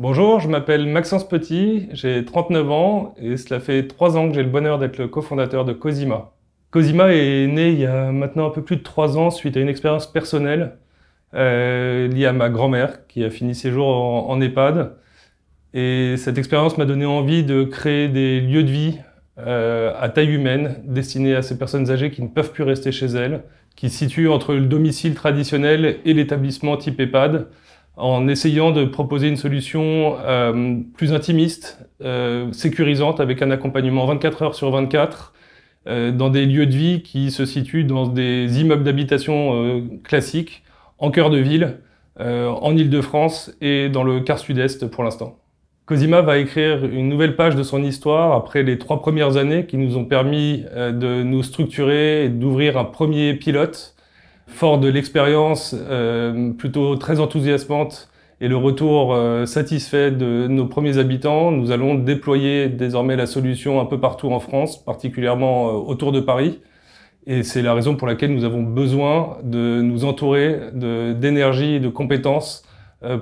Bonjour, je m'appelle Maxence Petit, j'ai 39 ans et cela fait 3 ans que j'ai le bonheur d'être le cofondateur de Cosima. Cosima est né il y a maintenant un peu plus de 3 ans suite à une expérience personnelle euh, liée à ma grand-mère qui a fini ses jours en, EHPAD. Et cette expérience m'a donné envie de créer des lieux de vie euh, à taille humaine destinés à ces personnes âgées qui ne peuvent plus rester chez elles, qui se situent entre le domicile traditionnel et l'établissement type EHPAD en essayant de proposer une solution euh, plus intimiste, euh, sécurisante, avec un accompagnement 24 heures sur 24, euh, dans des lieux de vie qui se situent dans des immeubles d'habitation classiques, en cœur de ville, en Ile-de-France et dans le quart sud-est pour l'instant. Cosima va écrire une nouvelle page de son histoire après les trois premières années qui nous ont permis de nous structurer et d'ouvrir un premier pilote Fort de l'expérience euh, plutôt très enthousiasmante et le retour euh, satisfait de nos premiers habitants, nous allons déployer désormais la solution un peu partout en France, particulièrement euh, autour de Paris. Et c'est la raison pour laquelle nous avons besoin de nous entourer d'énergie et de compétences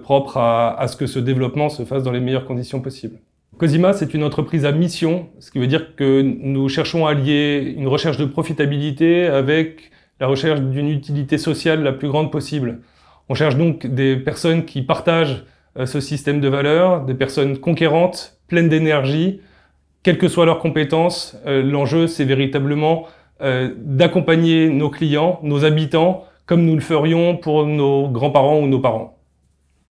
propres à, à, ce que ce développement se fasse dans les meilleures conditions possibles. Cosima, c'est une entreprise à mission, ce qui veut dire que nous cherchons à lier une recherche de profitabilité avec la recherche d'une utilité sociale la plus grande possible. On cherche donc des personnes qui partagent euh, ce système de valeurs, des personnes conquérantes, pleines d'énergie, quelles que soient leurs compétences. Euh, l'enjeu, c'est véritablement euh, d'accompagner nos clients, nos habitants, comme nous le ferions pour nos grands-parents ou nos parents.